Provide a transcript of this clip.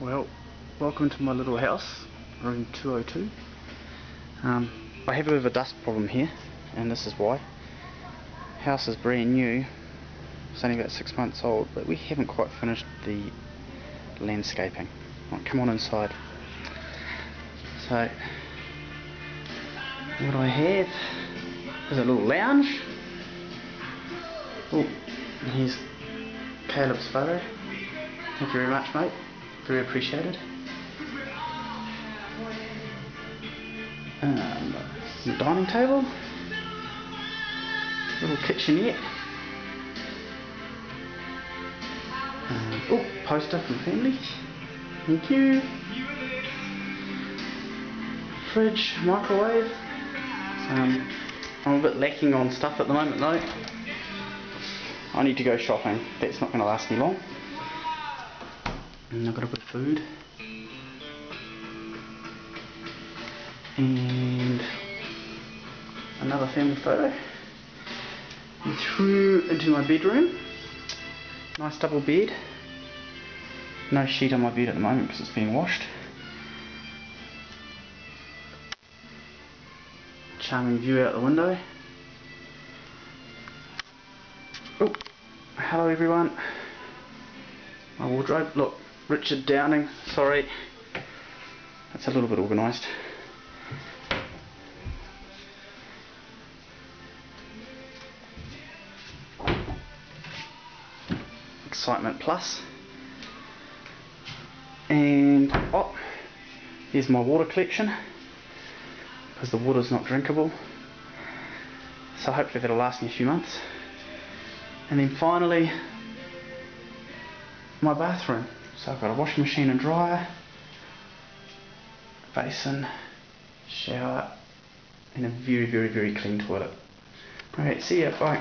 Well, welcome to my little house, room 202. Um, I have a bit of a dust problem here, and this is why. House is brand new, it's only about six months old, but we haven't quite finished the landscaping. Right, come on inside. So, what I have is a little lounge. Oh, here's Caleb's photo. Thank you very much, mate. Very appreciated. Um, dining table. Little kitchenette. Um, oh, poster from family. Thank you. Fridge, microwave. Um, I'm a bit lacking on stuff at the moment though. I need to go shopping. That's not going to last me long. And I've got a bit of food. And another family photo. And through into my bedroom. Nice double bed. No sheet on my bed at the moment because it's being washed. Charming view out the window. Oh, hello everyone. My wardrobe, look, Richard Downing, sorry. That's a little bit organised. Excitement Plus. And, oh, here's my water collection. Because the water's not drinkable. So hopefully that'll last me a few months. And then finally, my bathroom. So I've got a washing machine and dryer, basin, shower, and a very, very, very clean toilet. Alright, see ya, bye.